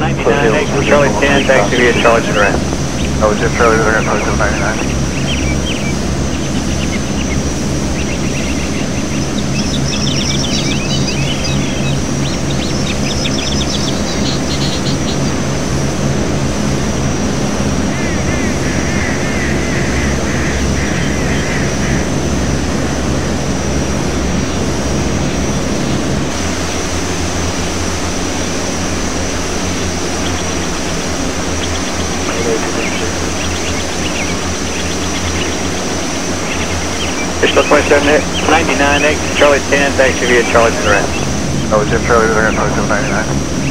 99, Charlie 10, taxi via Charlie to the ramp. Oh, Jim Charlie, going to post 99. Bristol 27 99 X, Charlie 10, thanks for your Charlie Durant. Oh, Jim Charlie Durant, 99.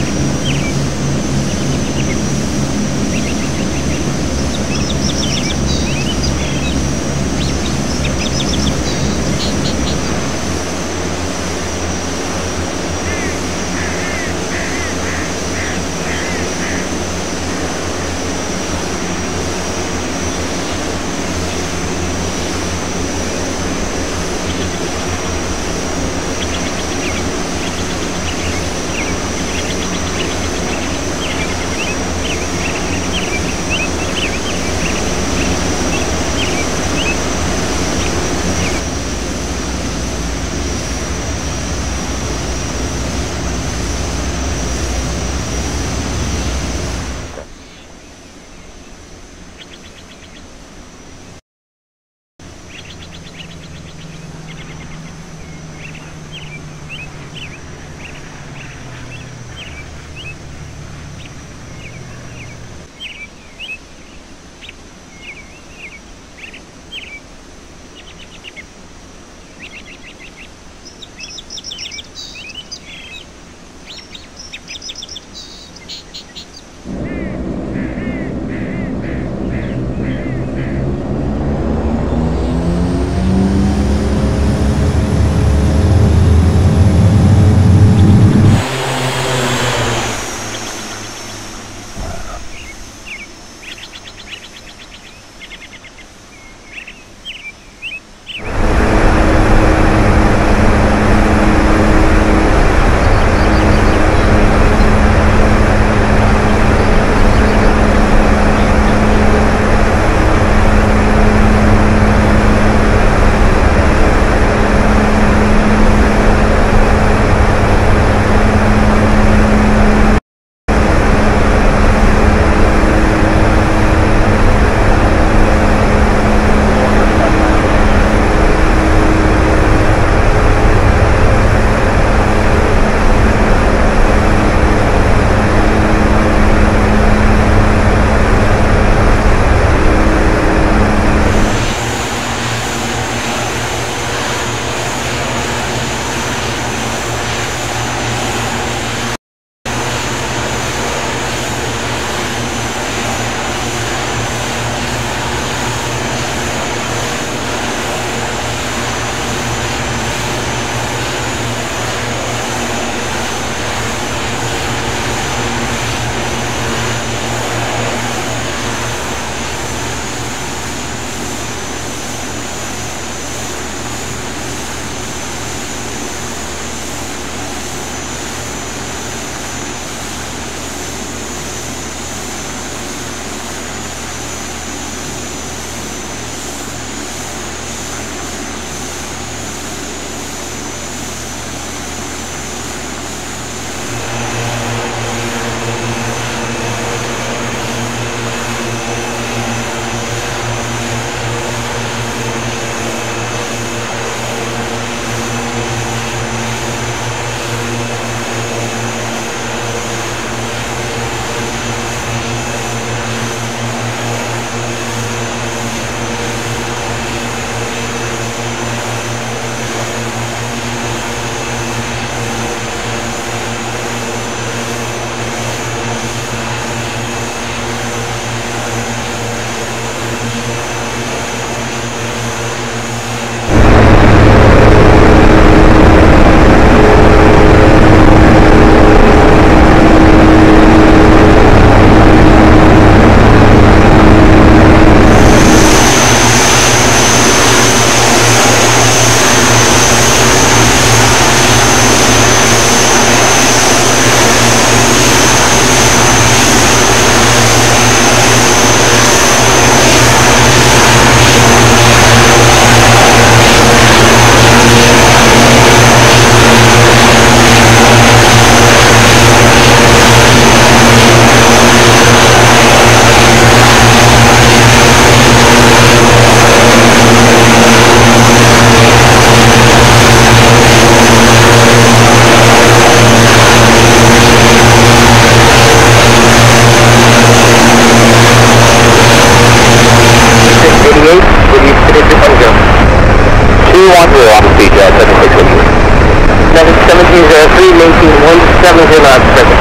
170 knots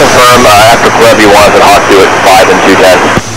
confirm uh, after Columbia wants at Hawk 2 at 5 and 210.